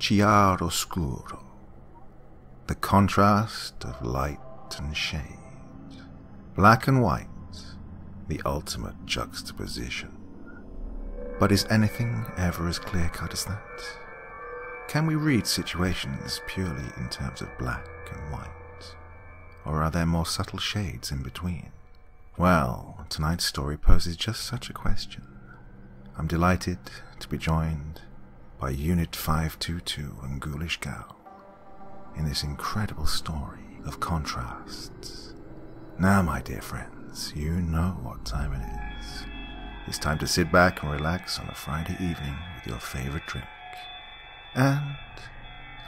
chiaroscuro, the contrast of light and shade, black and white, the ultimate juxtaposition. But is anything ever as clear cut as that? Can we read situations purely in terms of black and white? Or are there more subtle shades in between? Well, tonight's story poses just such a question. I'm delighted to be joined by Unit 522 and Ghoulish Gal in this incredible story of contrasts. Now, my dear friends, you know what time it is. It's time to sit back and relax on a Friday evening with your favorite drink. And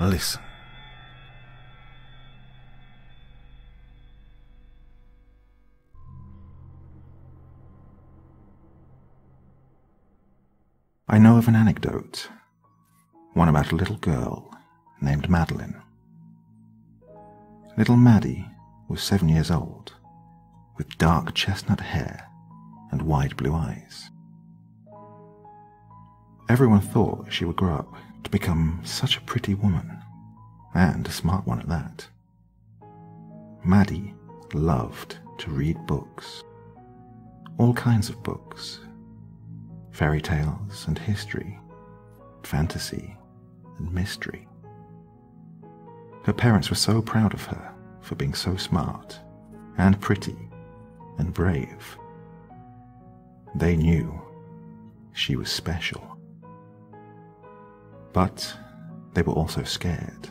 listen. I know of an anecdote, one about a little girl named Madeline. Little Maddie was seven years old, with dark chestnut hair and wide blue eyes. Everyone thought she would grow up to become such a pretty woman, and a smart one at that. Maddie loved to read books, all kinds of books fairy tales and history, fantasy and mystery. Her parents were so proud of her for being so smart and pretty and brave. They knew she was special. But they were also scared.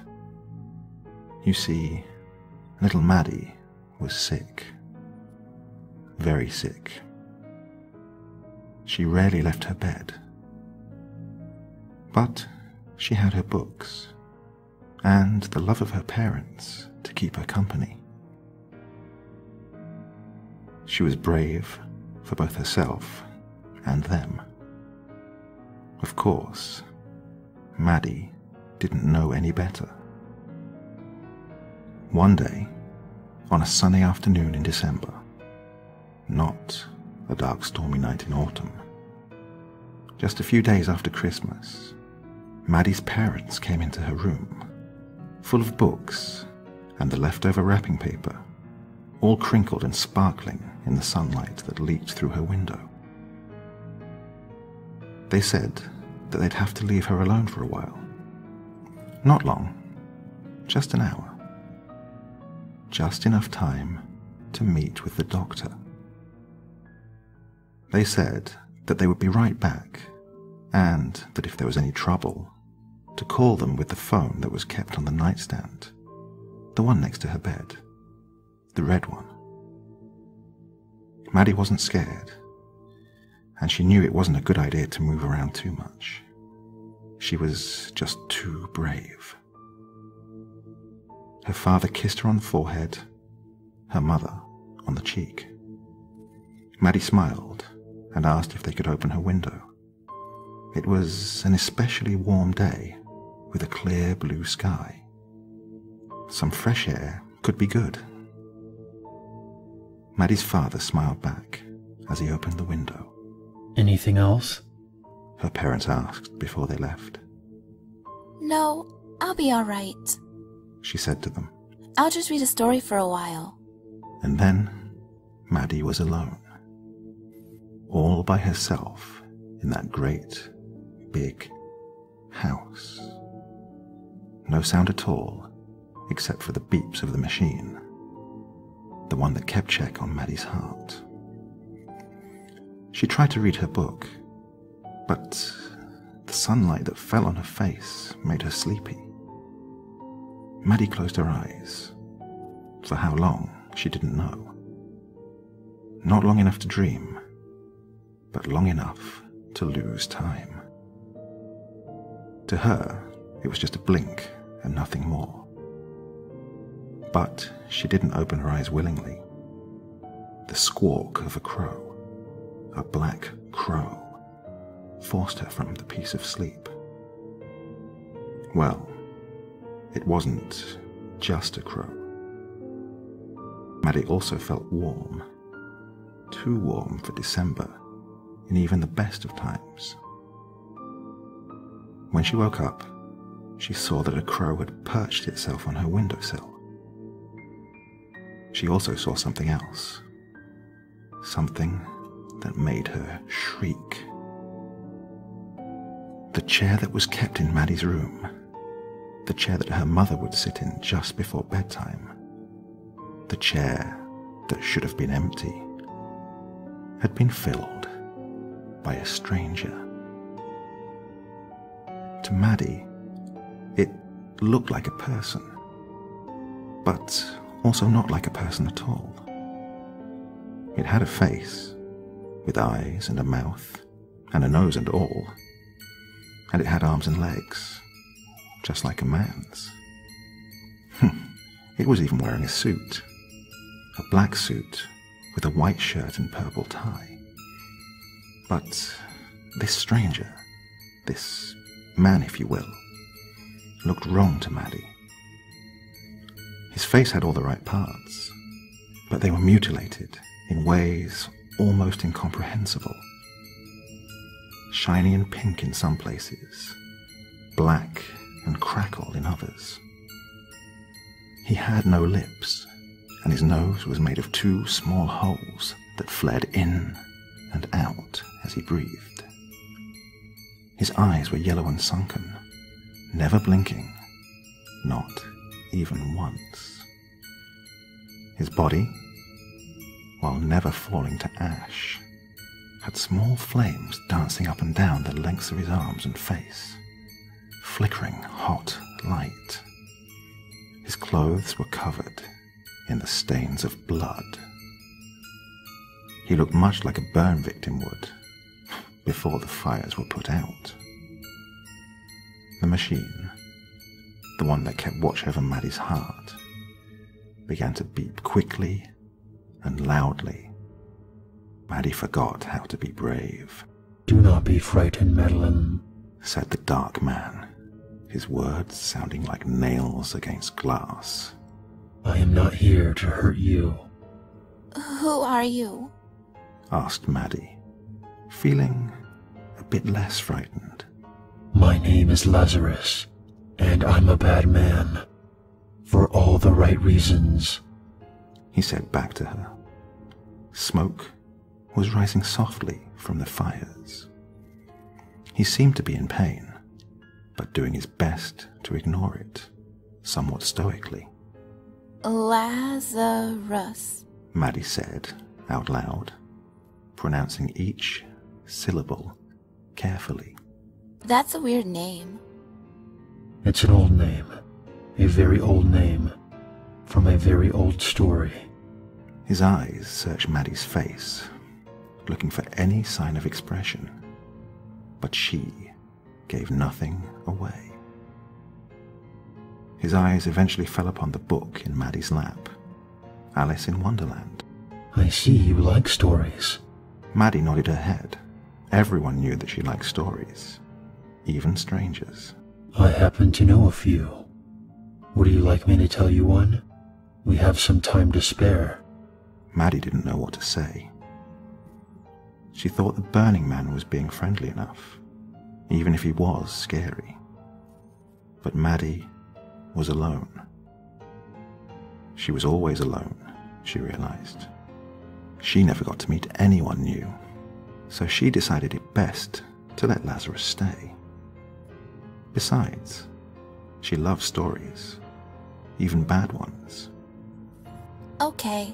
You see, little Maddie was sick. Very sick. She rarely left her bed. But she had her books and the love of her parents to keep her company. She was brave for both herself and them. Of course, Maddie didn't know any better. One day, on a sunny afternoon in December, not a dark stormy night in autumn, just a few days after Christmas, Maddie's parents came into her room, full of books and the leftover wrapping paper, all crinkled and sparkling in the sunlight that leaked through her window. They said that they'd have to leave her alone for a while. Not long, just an hour. Just enough time to meet with the doctor. They said that they would be right back, and that if there was any trouble, to call them with the phone that was kept on the nightstand, the one next to her bed, the red one. Maddie wasn't scared, and she knew it wasn't a good idea to move around too much. She was just too brave. Her father kissed her on the forehead, her mother on the cheek. Maddie smiled and asked if they could open her window. It was an especially warm day with a clear blue sky. Some fresh air could be good. Maddie's father smiled back as he opened the window. Anything else? Her parents asked before they left. No, I'll be alright. She said to them. I'll just read a story for a while. And then Maddie was alone. All by herself in that great, big house. No sound at all, except for the beeps of the machine, the one that kept check on Maddie's heart. She tried to read her book, but the sunlight that fell on her face made her sleepy. Maddie closed her eyes. For how long, she didn't know. Not long enough to dream, but long enough to lose time. To her, it was just a blink and nothing more. But she didn't open her eyes willingly. The squawk of a crow, a black crow, forced her from the peace of sleep. Well, it wasn't just a crow. Maddie also felt warm, too warm for December in even the best of times. When she woke up, she saw that a crow had perched itself on her windowsill. She also saw something else. Something that made her shriek. The chair that was kept in Maddie's room. The chair that her mother would sit in just before bedtime. The chair that should have been empty had been filled by a stranger. Maddie, it looked like a person, but also not like a person at all. It had a face, with eyes and a mouth, and a nose and all, and it had arms and legs, just like a man's. Hmm. it was even wearing a suit, a black suit with a white shirt and purple tie. But this stranger, this man, if you will, looked wrong to Maddie. His face had all the right parts, but they were mutilated in ways almost incomprehensible. Shiny and pink in some places, black and crackled in others. He had no lips, and his nose was made of two small holes that fled in and out as he breathed. His eyes were yellow and sunken, never blinking, not even once. His body, while never falling to ash, had small flames dancing up and down the lengths of his arms and face, flickering hot light. His clothes were covered in the stains of blood. He looked much like a burn victim would before the fires were put out. The machine, the one that kept watch over Maddie's heart, began to beep quickly and loudly. Maddie forgot how to be brave. Do not be frightened, Madeline, said the dark man, his words sounding like nails against glass. I am not here to hurt you. Who are you? asked Maddie, feeling a bit less frightened. My name is Lazarus, and I'm a bad man. For all the right reasons, he said back to her. Smoke was rising softly from the fires. He seemed to be in pain, but doing his best to ignore it, somewhat stoically. Lazarus. Maddie said out loud, pronouncing each syllable carefully. That's a weird name. It's an old name. A very old name. From a very old story. His eyes searched Maddie's face, looking for any sign of expression, but she gave nothing away. His eyes eventually fell upon the book in Maddie's lap Alice in Wonderland. I see you like stories. Maddie nodded her head. Everyone knew that she liked stories, even strangers. I happen to know a few. Would you like me to tell you one? We have some time to spare. Maddie didn't know what to say. She thought the Burning Man was being friendly enough, even if he was scary. But Maddie was alone. She was always alone, she realized. She never got to meet anyone new, so she decided it best to let Lazarus stay. Besides, she loves stories, even bad ones. Okay.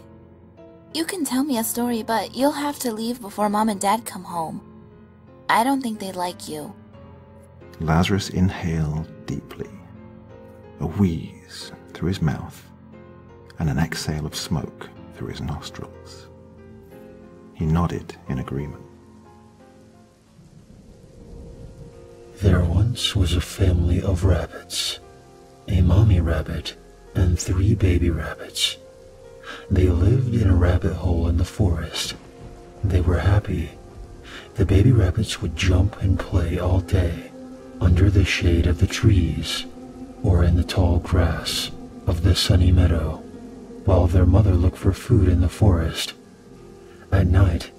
You can tell me a story, but you'll have to leave before Mom and Dad come home. I don't think they like you. Lazarus inhaled deeply, a wheeze through his mouth, and an exhale of smoke through his nostrils. He nodded in agreement. There once was a family of rabbits, a mommy rabbit and three baby rabbits. They lived in a rabbit hole in the forest. They were happy. The baby rabbits would jump and play all day under the shade of the trees or in the tall grass of the sunny meadow while their mother looked for food in the forest. At night,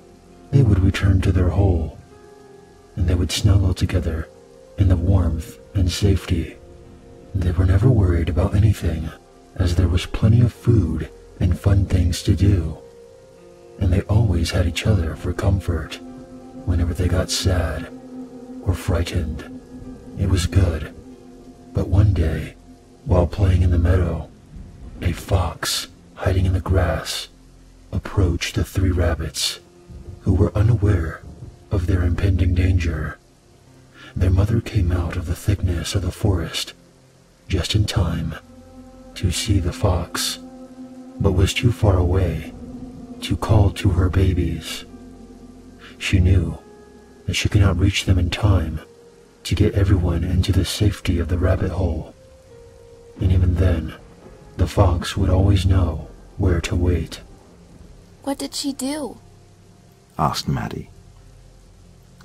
they would return to their hole and they would snuggle together in the warmth and safety They were never worried about anything, as there was plenty of food and fun things to do. And they always had each other for comfort whenever they got sad or frightened. It was good. But one day, while playing in the meadow, a fox hiding in the grass approached the three rabbits, who were unaware of their impending danger. Their mother came out of the thickness of the forest just in time to see the fox, but was too far away to call to her babies. She knew that she could not reach them in time to get everyone into the safety of the rabbit hole. And even then, the fox would always know where to wait. What did she do? asked Maddie.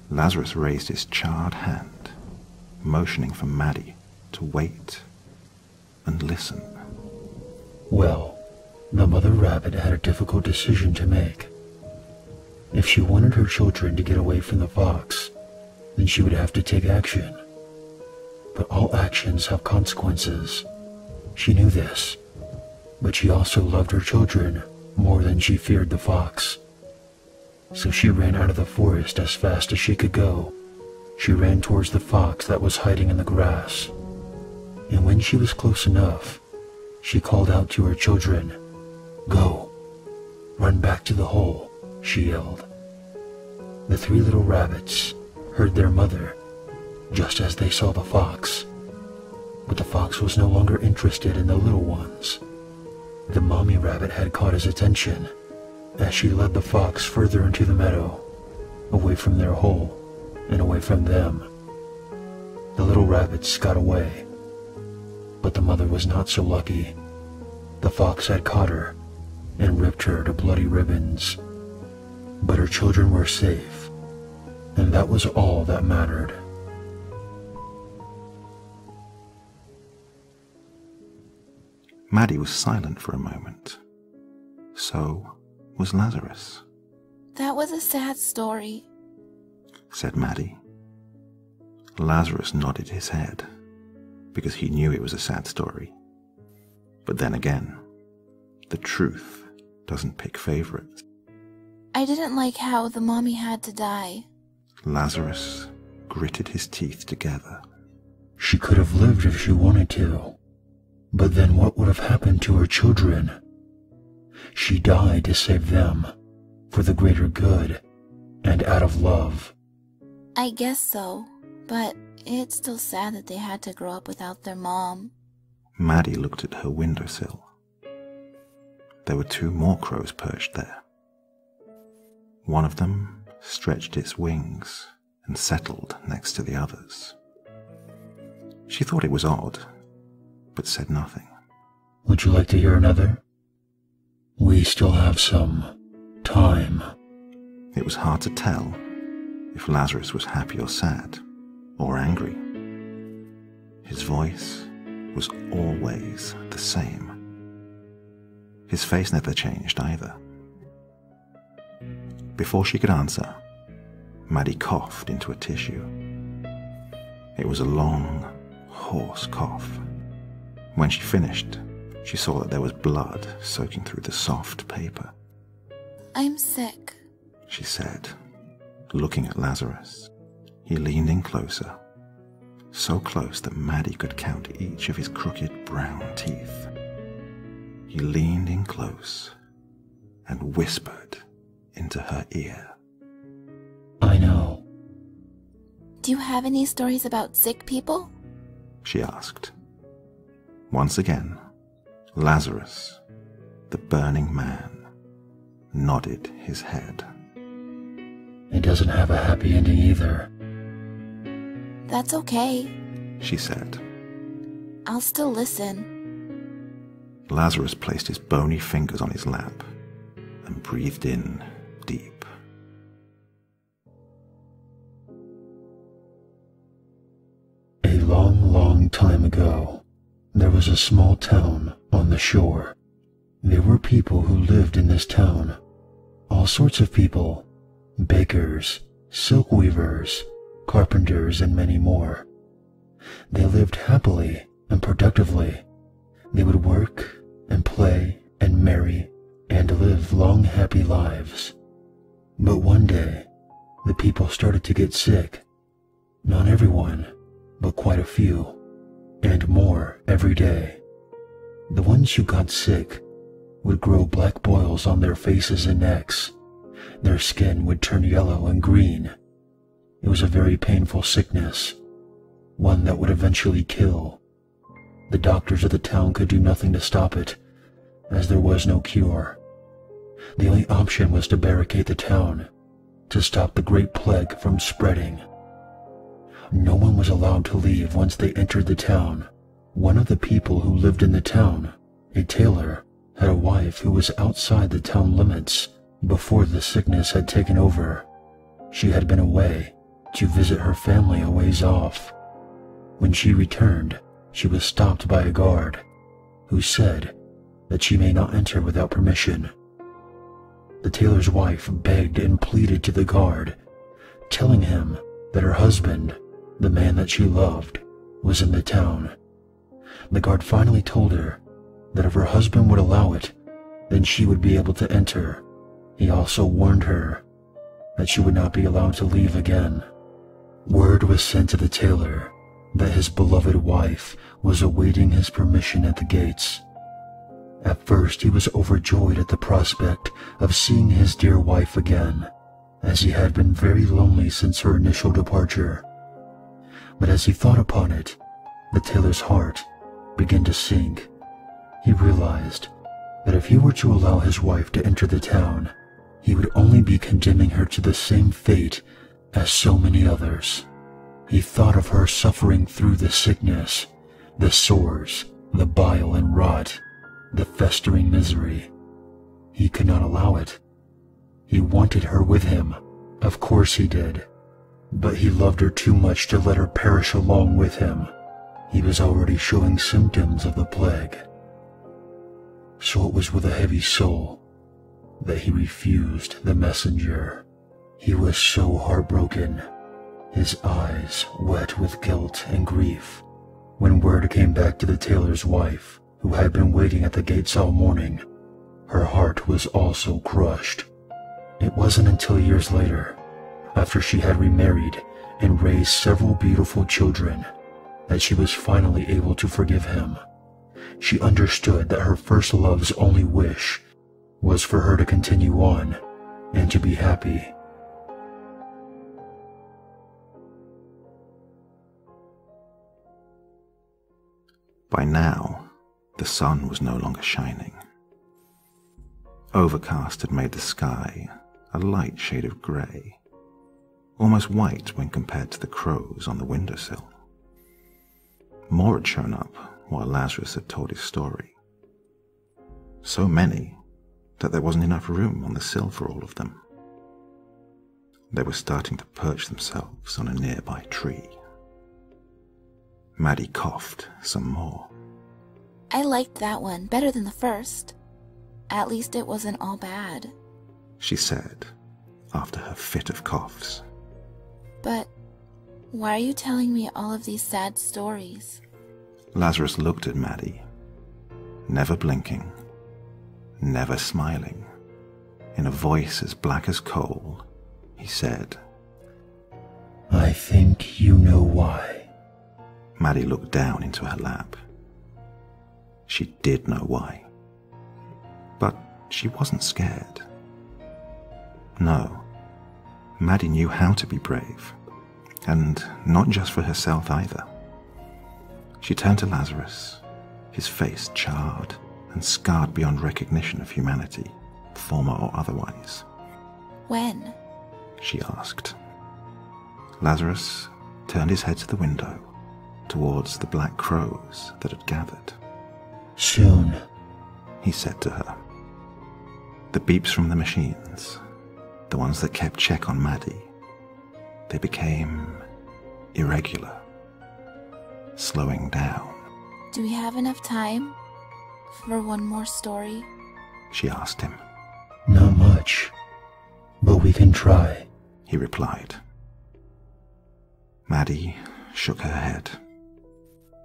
Lazarus raised his charred hand, motioning for Maddie to wait and listen. Well, the mother rabbit had a difficult decision to make. If she wanted her children to get away from the fox, then she would have to take action. But all actions have consequences. She knew this, but she also loved her children more than she feared the fox. So she ran out of the forest as fast as she could go. She ran towards the fox that was hiding in the grass. And when she was close enough, she called out to her children, Go, run back to the hole, she yelled. The three little rabbits heard their mother just as they saw the fox. But the fox was no longer interested in the little ones. The mommy rabbit had caught his attention as she led the fox further into the meadow, away from their hole and away from them. The little rabbits got away, but the mother was not so lucky. The fox had caught her and ripped her to bloody ribbons. But her children were safe, and that was all that mattered. Maddie was silent for a moment. So was Lazarus, That was a sad story. said Maddie. Lazarus nodded his head, because he knew it was a sad story. But then again, the truth doesn't pick favorites. I didn't like how the mommy had to die. Lazarus gritted his teeth together. She could have lived if she wanted to. But then what would have happened to her children? She died to save them, for the greater good, and out of love. I guess so, but it's still sad that they had to grow up without their mom. Maddie looked at her windowsill. There were two more crows perched there. One of them stretched its wings and settled next to the others. She thought it was odd, but said nothing. Would you like to hear another? We still have some time. It was hard to tell if Lazarus was happy or sad, or angry. His voice was always the same. His face never changed either. Before she could answer, Maddie coughed into a tissue. It was a long, hoarse cough. When she finished, she saw that there was blood soaking through the soft paper. I'm sick. she said, looking at Lazarus. He leaned in closer, so close that Maddie could count each of his crooked brown teeth. He leaned in close and whispered into her ear. I know. Do you have any stories about sick people? She asked. Once again, Lazarus, the burning man, nodded his head. It doesn't have a happy ending either. That's okay. She said. I'll still listen. Lazarus placed his bony fingers on his lap and breathed in deep. A long, long time ago, there was a small town on the shore. There were people who lived in this town. All sorts of people. Bakers, silk weavers, carpenters, and many more. They lived happily and productively. They would work and play and marry and live long, happy lives. But one day, the people started to get sick. Not everyone, but quite a few, and more every day. The ones who got sick would grow black boils on their faces and necks. Their skin would turn yellow and green. It was a very painful sickness, one that would eventually kill. The doctors of the town could do nothing to stop it, as there was no cure. The only option was to barricade the town, to stop the Great Plague from spreading. No one was allowed to leave once they entered the town. One of the people who lived in the town, a tailor, had a wife who was outside the town limits before the sickness had taken over. She had been away to visit her family a ways off. When she returned, she was stopped by a guard, who said that she may not enter without permission. The tailor's wife begged and pleaded to the guard, telling him that her husband, the man that she loved, was in the town. The guard finally told her that if her husband would allow it, then she would be able to enter. He also warned her that she would not be allowed to leave again. Word was sent to the tailor that his beloved wife was awaiting his permission at the gates. At first, he was overjoyed at the prospect of seeing his dear wife again, as he had been very lonely since her initial departure. But as he thought upon it, the tailor's heart began to sink. He realized that if he were to allow his wife to enter the town, he would only be condemning her to the same fate as so many others. He thought of her suffering through the sickness, the sores, the bile and rot, the festering misery. He could not allow it. He wanted her with him. Of course he did. But he loved her too much to let her perish along with him. He was already showing symptoms of the plague. So it was with a heavy soul that he refused the messenger. He was so heartbroken, his eyes wet with guilt and grief, when word came back to the tailor's wife who had been waiting at the gates all morning. Her heart was also crushed. It wasn't until years later, after she had remarried and raised several beautiful children, that she was finally able to forgive him. She understood that her first love's only wish was for her to continue on and to be happy. By now, the sun was no longer shining. Overcast had made the sky a light shade of grey, almost white when compared to the crows on the windowsill. More had shown up while Lazarus had told his story. So many that there wasn't enough room on the sill for all of them. They were starting to perch themselves on a nearby tree. Maddie coughed some more. I liked that one better than the first. At least it wasn't all bad. She said, after her fit of coughs. But why are you telling me all of these sad stories? Lazarus looked at Maddie, never blinking, never smiling. In a voice as black as coal, he said, I think you know why. Maddie looked down into her lap. She did know why. But she wasn't scared. No. Maddie knew how to be brave, and not just for herself either. She turned to Lazarus, his face charred and scarred beyond recognition of humanity, former or otherwise. When? She asked. Lazarus turned his head to the window, towards the black crows that had gathered. Soon, he said to her. The beeps from the machines, the ones that kept check on Maddie, they became irregular, slowing down. Do we have enough time for one more story? She asked him. Not much, but we can try, he replied. Maddie shook her head.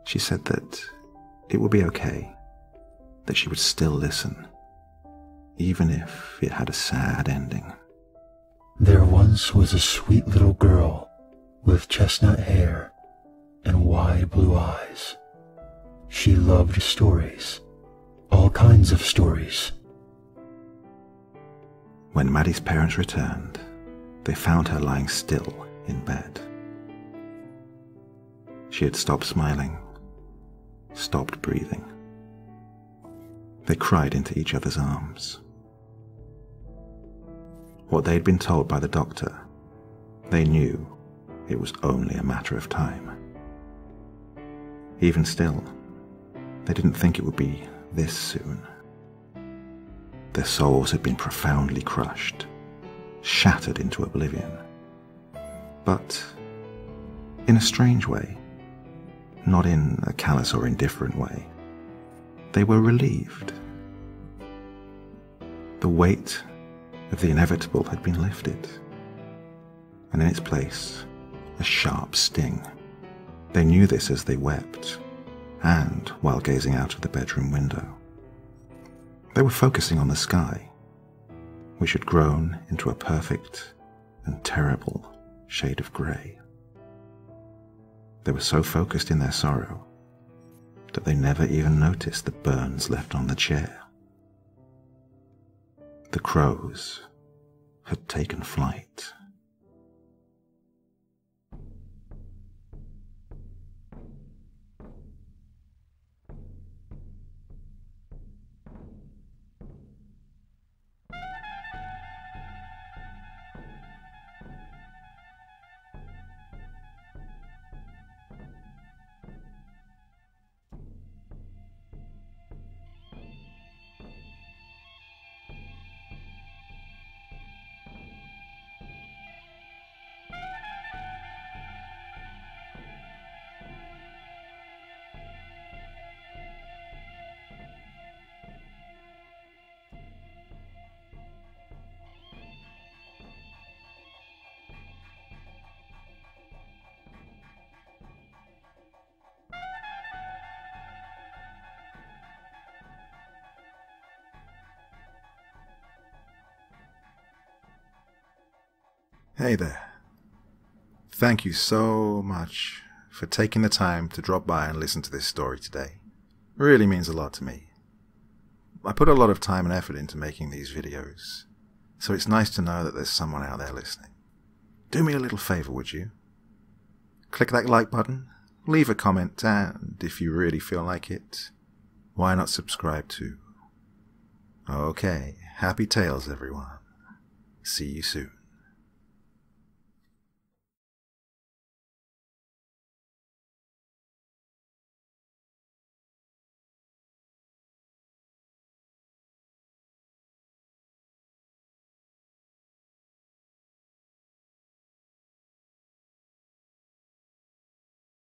She said that it would be okay, that she would still listen, even if it had a sad ending. There once was a sweet little girl with chestnut hair and wide blue eyes. She loved stories, all kinds of stories. When Maddie's parents returned, they found her lying still in bed. She had stopped smiling, stopped breathing. They cried into each other's arms. What they'd been told by the doctor, they knew it was only a matter of time. Even still, they didn't think it would be this soon. Their souls had been profoundly crushed, shattered into oblivion. But, in a strange way, not in a callous or indifferent way, they were relieved. The weight of the inevitable had been lifted, and in its place, a sharp sting. They knew this as they wept, and while gazing out of the bedroom window. They were focusing on the sky, which had grown into a perfect and terrible shade of grey. They were so focused in their sorrow that they never even noticed the burns left on the chair. The crows had taken flight. Hey there. Thank you so much for taking the time to drop by and listen to this story today. It really means a lot to me. I put a lot of time and effort into making these videos, so it's nice to know that there's someone out there listening. Do me a little favor, would you? Click that like button, leave a comment, and if you really feel like it, why not subscribe too? Okay, happy tales, everyone. See you soon.